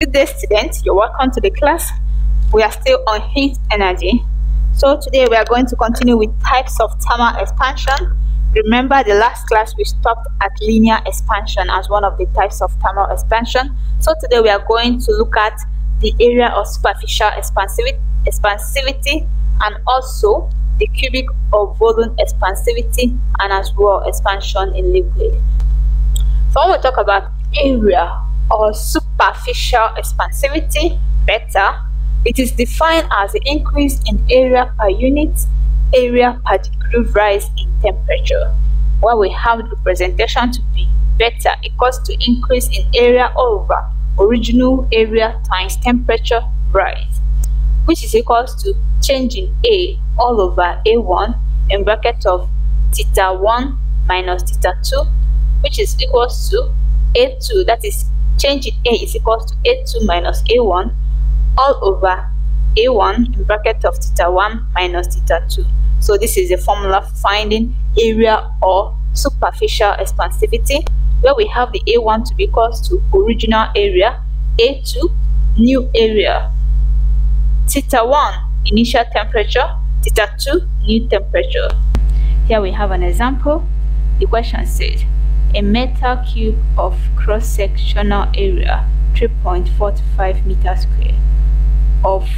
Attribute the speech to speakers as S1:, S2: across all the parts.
S1: Good day students, you're welcome to the class. We are still on heat energy. So today we are going to continue with types of thermal expansion. Remember the last class we stopped at linear expansion as one of the types of thermal expansion. So today we are going to look at the area of superficial expansivity, expansivity and also the cubic or volume expansivity and as well expansion in liquid. So when we talk about area or superficial expansivity, beta, it is defined as the increase in area per unit area per degree rise in temperature. Where we have the representation to be beta equals to increase in area over original area times temperature rise, which is equals to change in A all over A1 in bracket of theta 1 minus theta 2, which is equals to A2, that is change in A is equals to A2 minus A1 all over A1 in bracket of theta 1 minus theta 2. So this is a formula for finding area or superficial expansivity where we have the A1 to be equals to original area, A2 new area, theta 1 initial temperature, theta 2 new temperature. Here we have an example. The question says a metal cube of cross-sectional area 3.45 meters square of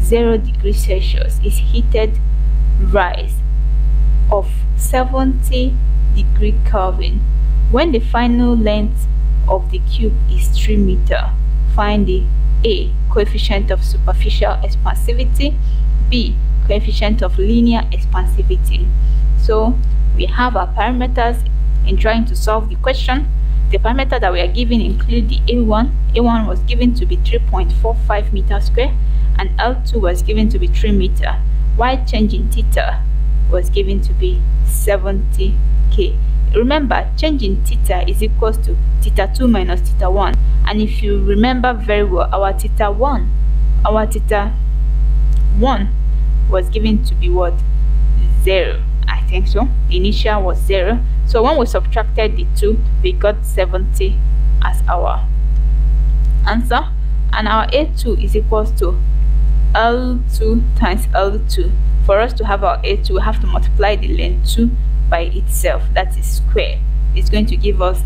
S1: 0 degrees Celsius is heated rise of 70 degree Kelvin. When the final length of the cube is 3 meter find the a coefficient of superficial expansivity b coefficient of linear expansivity. So we have our parameters in trying to solve the question, the parameter that we are given include the A1. A1 was given to be 3.45 meter square and L2 was given to be 3 meter, while change in theta was given to be 70 K. Remember, change in theta is equals to theta 2 minus theta 1. And if you remember very well, our theta 1, our theta 1 was given to be what? 0. I think so. The initial was 0 so when we subtracted the 2, we got 70 as our answer. And our A2 is equals to L2 times L2. For us to have our A2, we have to multiply the length 2 by itself. That is square. It's going to give us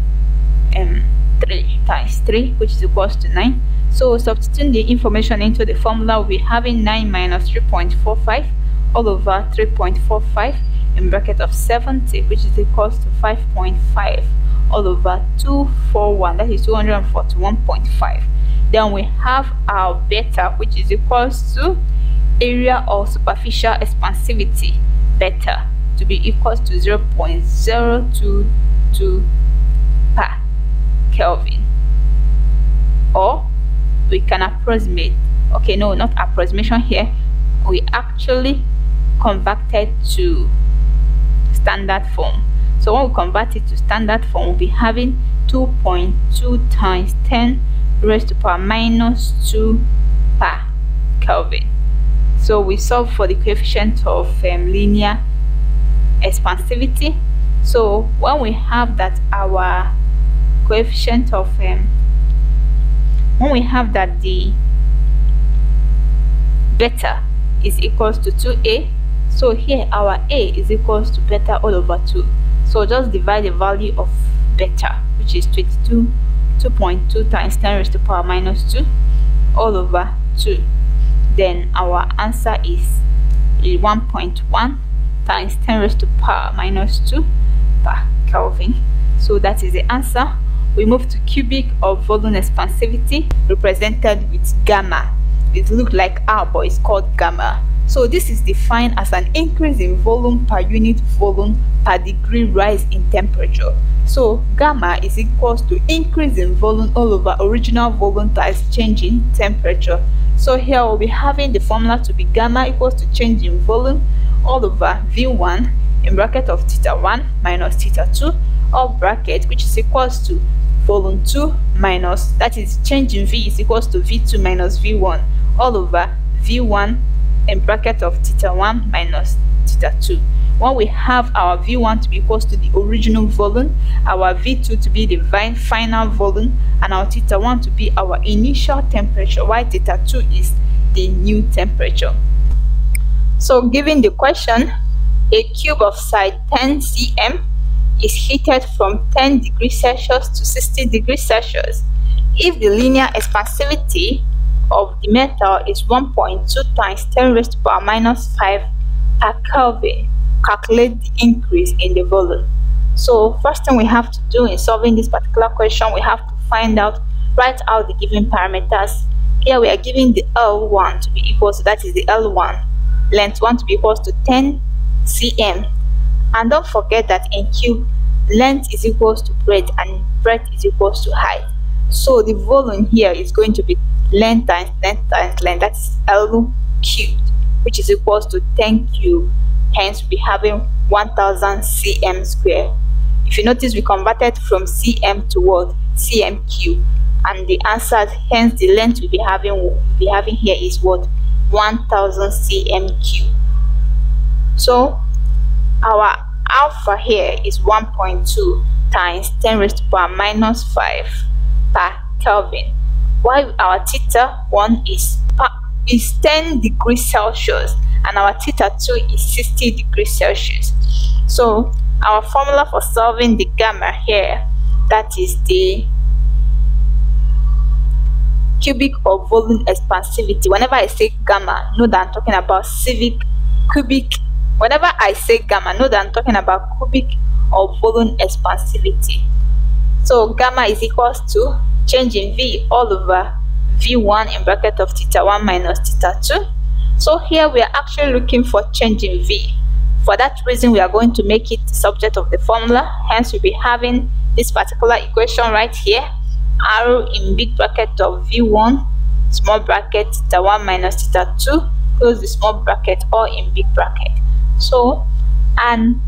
S1: um, 3 times 3, which is equals to 9. So substituting the information into the formula, we'll be having 9 minus 3.45 all over 3.45 in bracket of 70 which is equals to 5.5 all over 241 that is 241.5 then we have our beta which is equals to area of superficial expansivity beta to be equals to 0.022 per Kelvin. Or we can approximate okay no not approximation here. We actually converted to standard form. So when we convert it to standard form, we'll be having 2.2 times 10 raised to power minus 2 per Kelvin. So we solve for the coefficient of um, linear expansivity. So when we have that our coefficient of um, when we have that the beta is equals to 2a so here our a is equals to beta all over 2 so just divide the value of beta which is 22 2.2 times 10 raised to power minus 2 all over 2 then our answer is 1.1 times 10 raised to power minus 2 per Kelvin. So that is the answer. We move to cubic of volume expansivity represented with gamma. It looks like R but it's called gamma so this is defined as an increase in volume per unit volume per degree rise in temperature. So gamma is equals to increase in volume all over original volume times change in temperature. So here we'll be having the formula to be gamma equals to change in volume all over V1 in bracket of theta 1 minus theta 2 or bracket which is equals to volume 2 minus that is change in V is equals to V2 minus V1 all over V1 in bracket of theta 1 minus theta 2 when we have our V1 to be equals to the original volume, our V2 to be the final volume, and our theta 1 to be our initial temperature, while theta 2 is the new temperature. So given the question, a cube of side 10 cm is heated from 10 degrees Celsius to 60 degrees Celsius. If the linear expansivity of the metal is 1.2 times 10 raised to power minus 5 per Kelvin, calculate the increase in the volume. So first thing we have to do in solving this particular question, we have to find out, write out the given parameters. Here we are giving the L1 to be equal to, that is the L1, length 1 to be equal to 10 cm. And don't forget that in cube, length is equal to breadth and breadth is equal to height. So the volume here is going to be length times length times length, that's L cubed, which is equals to 10 cubed hence we'll be having 1000 cm square. If you notice we converted from cm to what? cm cube. And the answer hence the length we'll be having we'll be having here is what? 1000 cm cube. So our alpha here is 1.2 times 10 raised to power minus 5 per kelvin while our theta 1 is is 10 degrees celsius and our theta 2 is 60 degrees Celsius. So our formula for solving the gamma here, that is the cubic or volume expansivity. Whenever I say gamma, know that I'm talking about civic cubic. Whenever I say gamma, know that I'm talking about cubic or volume expansivity. So gamma is equals to change in V all over V1 in bracket of theta 1 minus theta 2 so here we are actually looking for changing V. For that reason, we are going to make it the subject of the formula. Hence, we'll be having this particular equation right here. R in big bracket of V1, small bracket theta 1 minus theta 2, close the small bracket or in big bracket. So, and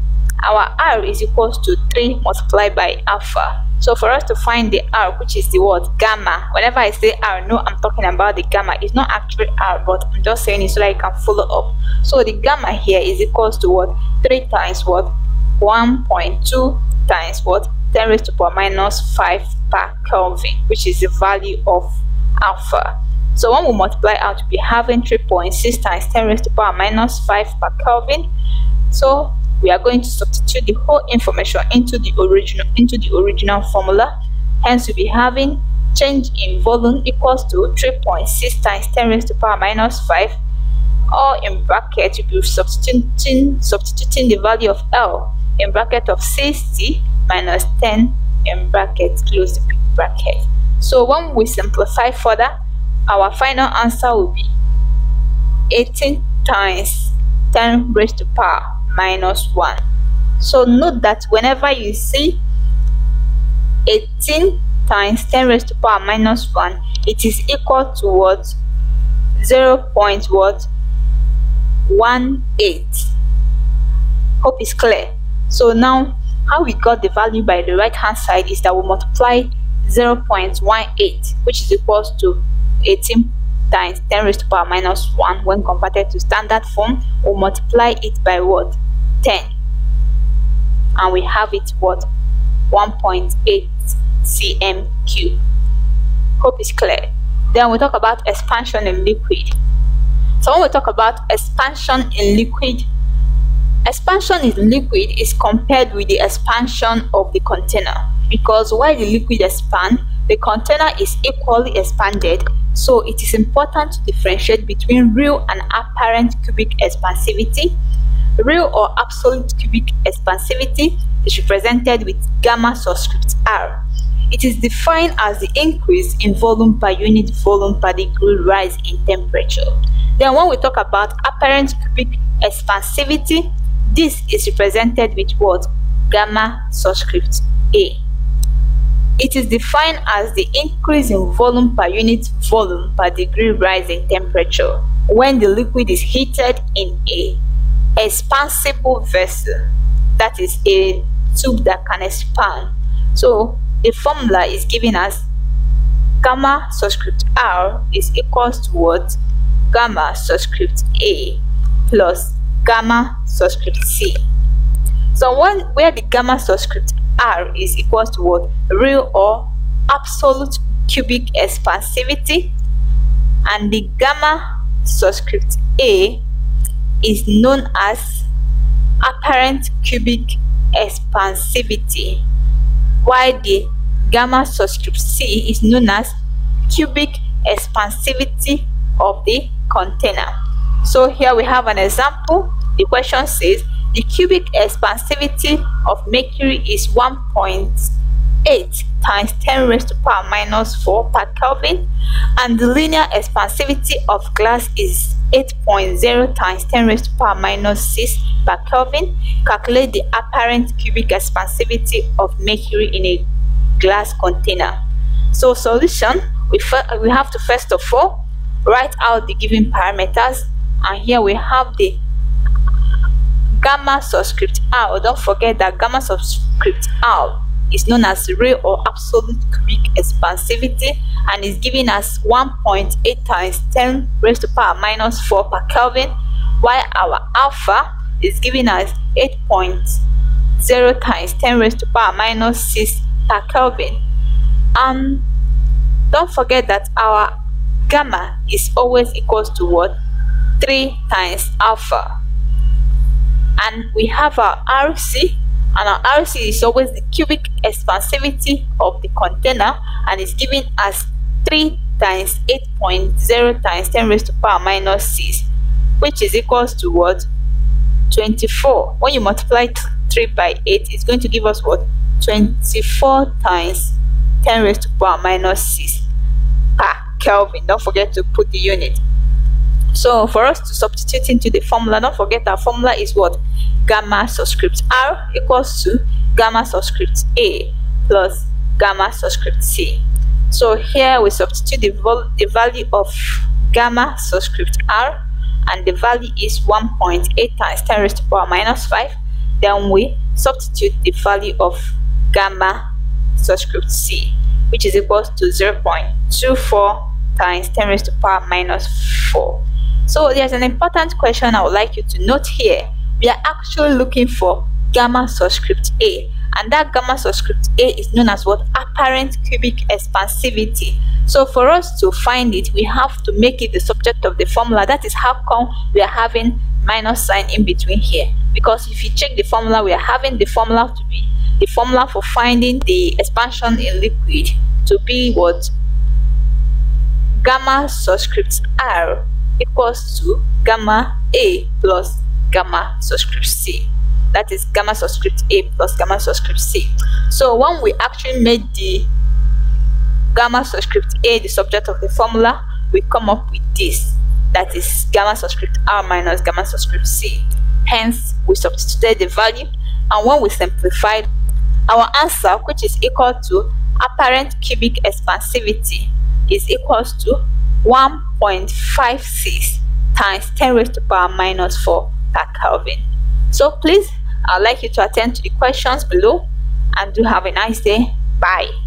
S1: our R is equals to 3 multiplied by alpha. So for us to find the R, which is the word gamma, whenever I say R, no, I'm talking about the gamma. It's not actually R, but I'm just saying it so that can follow up. So the gamma here is equals to what? 3 times what? 1.2 times what? 10 raised to power minus 5 per Kelvin, which is the value of alpha. So when we multiply out, we'll be having 3.6 times 10 raised to power minus 5 per Kelvin. So we are going to substitute the whole information into the original into the original formula. Hence we'll be having change in volume equals to 3.6 times 10 raised to power minus 5 or in bracket we'll be substituting substituting the value of L in bracket of 60 minus 10 in bracket close the bracket. So when we simplify further our final answer will be 18 times 10 raised to power minus 1 so note that whenever you see 18 times 10 raised to power minus 1 it is equal to what? 0 point what? 18 hope is clear. So now how we got the value by the right hand side is that we multiply 0 0.18 which is equals to 18 times 10 raised to power minus 1 when converted to standard form we'll multiply it by what? 10 and we have it what? 1.8 cm cube hope is clear. Then we talk about expansion in liquid. So when we talk about expansion in liquid expansion in liquid is compared with the expansion of the container. Because while the liquid expand the container is equally expanded so it is important to differentiate between real and apparent cubic expansivity Real or absolute cubic expansivity is represented with gamma subscript r. It is defined as the increase in volume per unit volume per degree rise in temperature. Then when we talk about apparent cubic expansivity, this is represented with what? Gamma subscript A. It is defined as the increase in volume per unit volume per degree rise in temperature when the liquid is heated in a expansible vessel that is a tube that can expand. So the formula is giving us gamma subscript r is equals to what? Gamma subscript a plus gamma subscript c. So one where the gamma subscript R is equal to what? Real or absolute cubic expansivity and the gamma subscript A is known as apparent cubic expansivity while the gamma subscript C is known as cubic expansivity of the container. So here we have an example. The question says the cubic expansivity of mercury is 1.8 times 10 raised to power minus 4 per Kelvin and the linear expansivity of glass is 8.0 times 10 raised to power minus 6 per Kelvin. Calculate the apparent cubic expansivity of mercury in a glass container. So solution, we, we have to first of all write out the given parameters and here we have the gamma subscript r don't forget that gamma subscript r is known as real or absolute cubic expansivity and is giving us 1.8 times 10 raised to the power minus 4 per Kelvin while our alpha is giving us 8.0 times 10 raised to the power minus 6 per Kelvin. And don't forget that our gamma is always equals to what? 3 times alpha and we have our RC and our RC is always the cubic expansivity of the container and it's giving us 3 times 8.0 times 10 raised to power minus 6 which is equals to what? 24 when you multiply 3 by 8 it's going to give us what? 24 times 10 raised to power minus 6 per Kelvin don't forget to put the unit so for us to substitute into the formula, don't forget our formula is what? Gamma subscript R equals to gamma subscript A plus gamma subscript C. So here we substitute the, the value of gamma subscript R and the value is 1.8 times 10 raised to the power minus 5. Then we substitute the value of gamma subscript C which is equals to 0.24 times 10 raised to the power minus 4. So there's an important question I would like you to note here. We are actually looking for gamma subscript A and that gamma subscript A is known as what apparent cubic expansivity. So for us to find it, we have to make it the subject of the formula. That is how come we are having minus sign in between here. Because if you check the formula, we are having the formula to be the formula for finding the expansion in liquid to be what gamma subscript R equals to gamma A plus gamma subscript C. That is gamma subscript A plus gamma subscript C. So when we actually made the gamma subscript A the subject of the formula, we come up with this. That is gamma subscript R minus gamma subscript C. Hence, we substituted the value and when we simplified, our answer, which is equal to apparent cubic expansivity, is equals to 1.56 times 10 raised to power minus 4 per Kelvin. So please, I'd like you to attend to the questions below and do have a nice day. Bye.